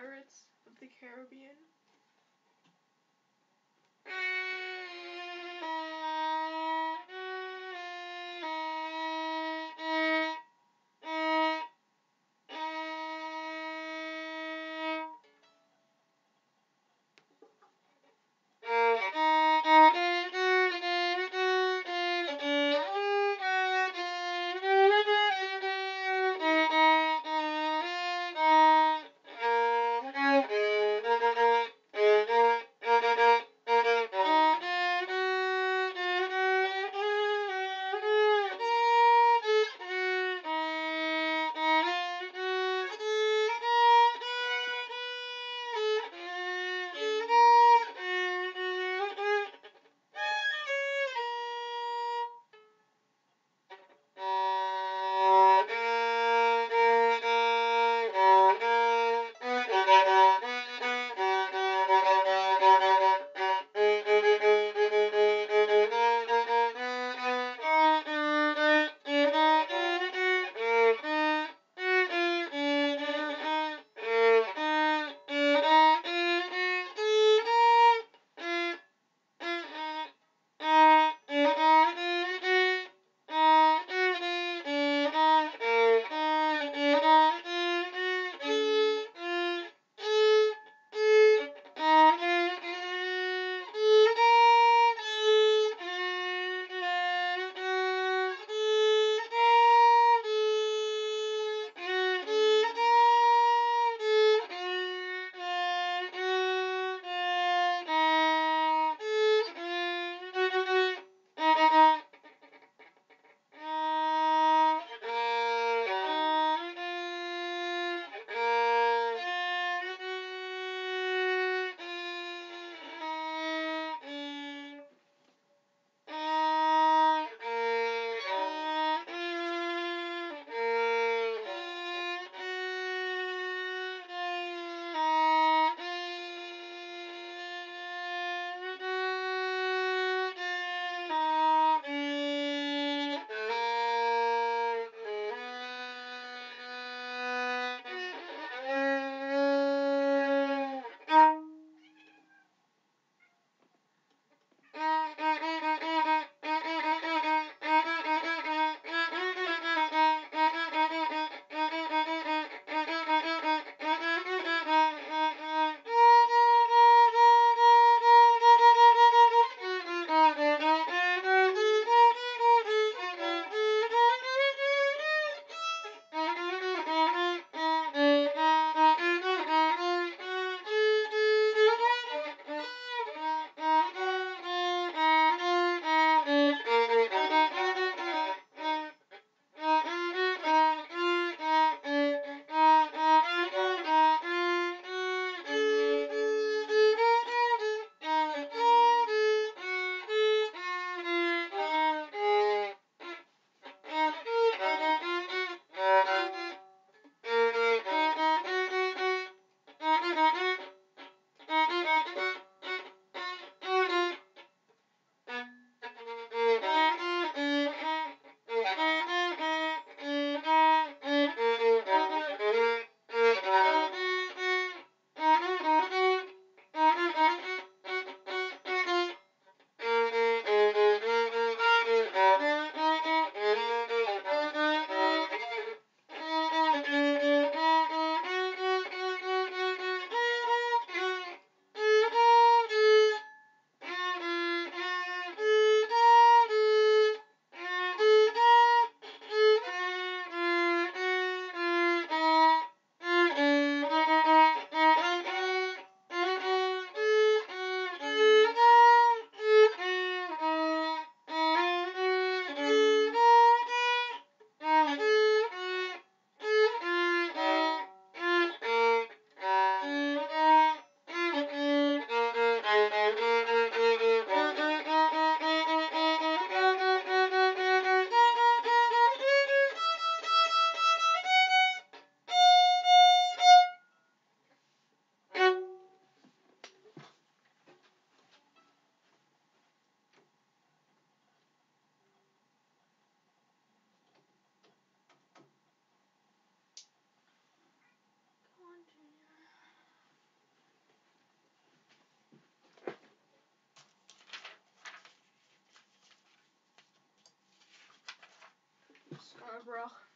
Pirates of the Caribbean. Rock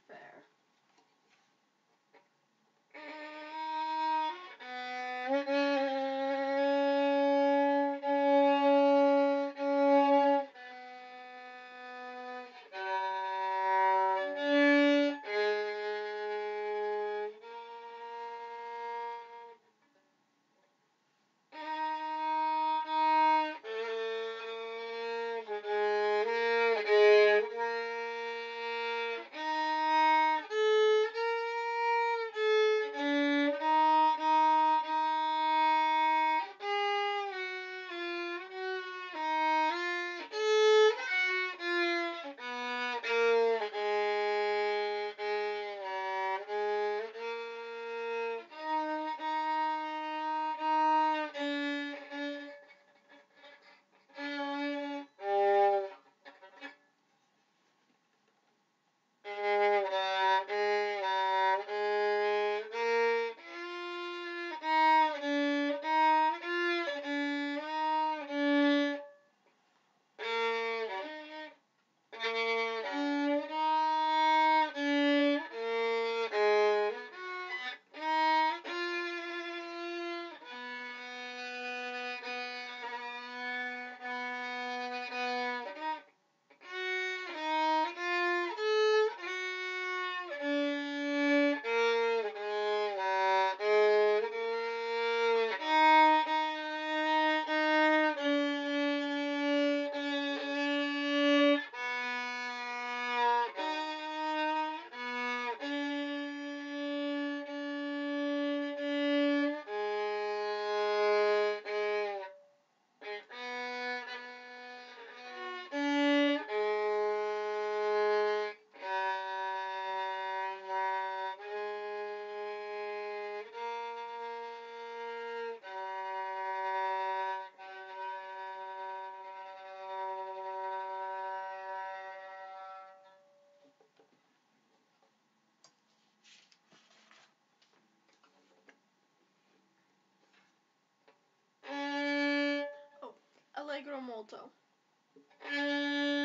Fair.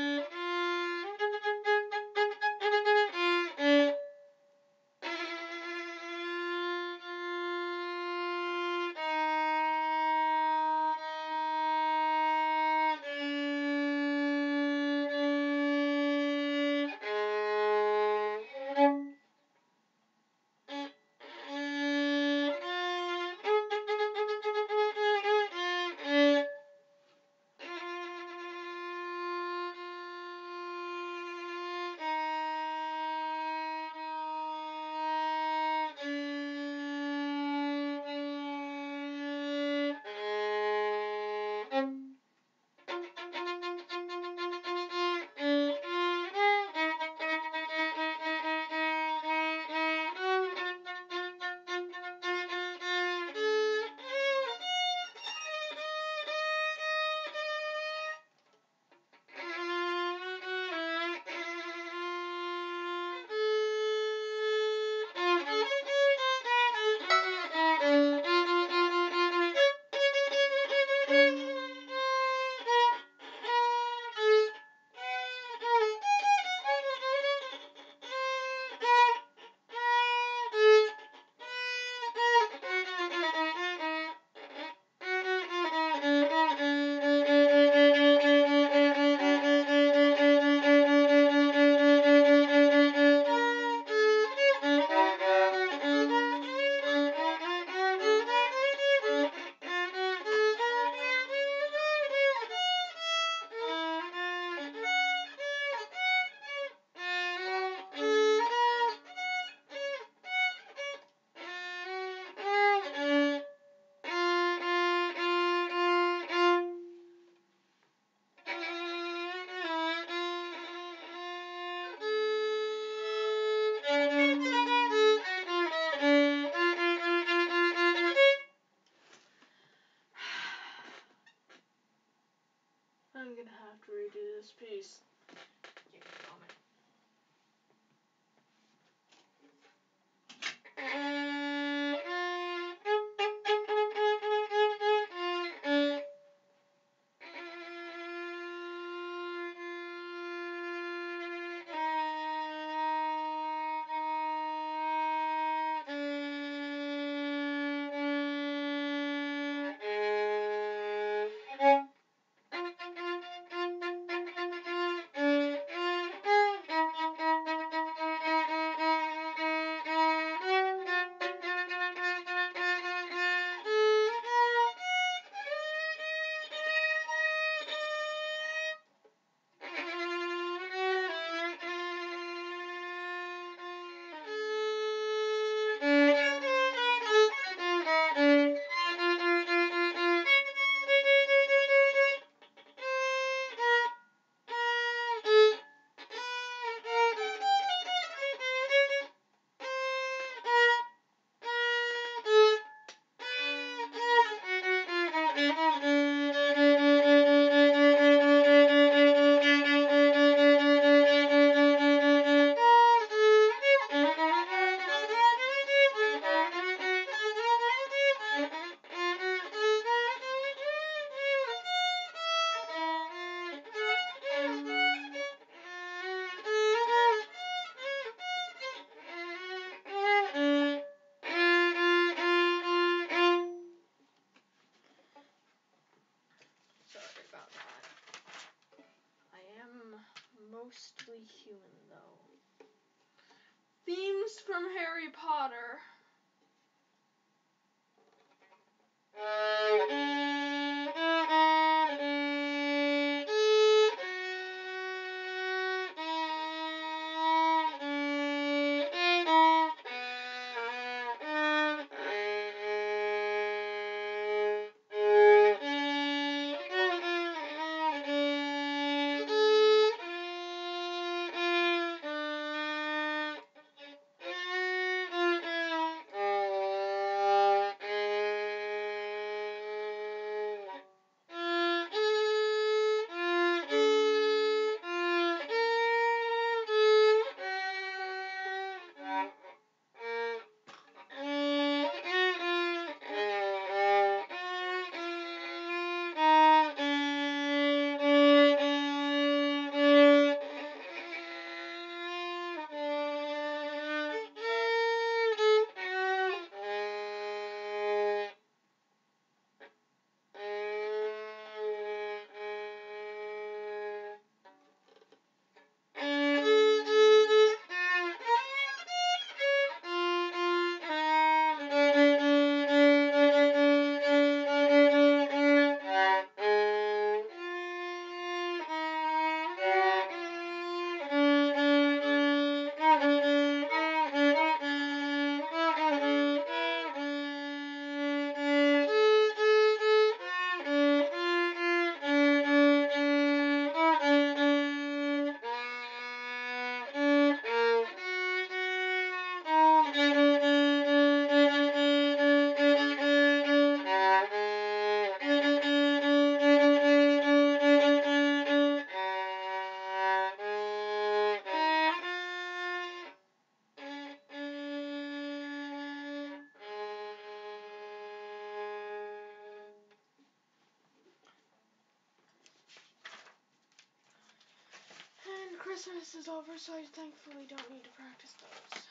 Christmas is over, so I thankfully don't need to practice those.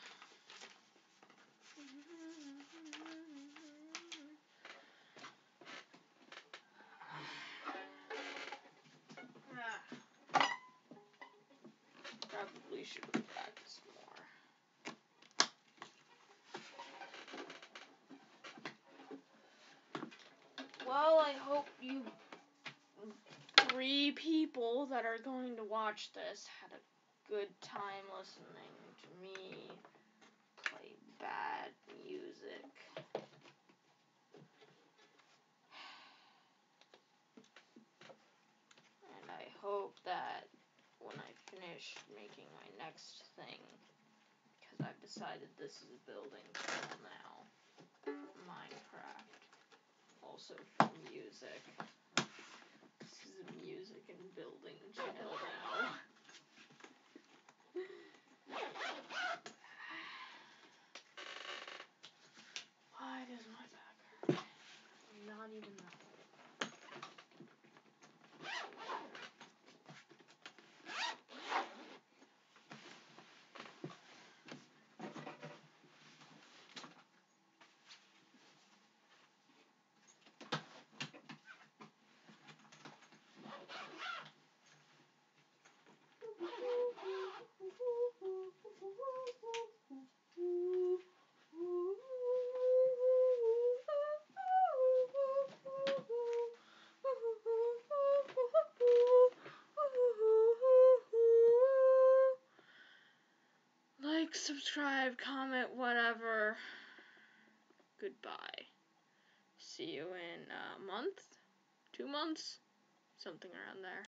Ah. Probably should that are going to watch this had a good time listening to me play bad music. And I hope that when I finish making my next thing, because I've decided this is a building channel now, Minecraft, also for music. Music and building subscribe, comment, whatever. Goodbye. See you in a month? Two months? Something around there.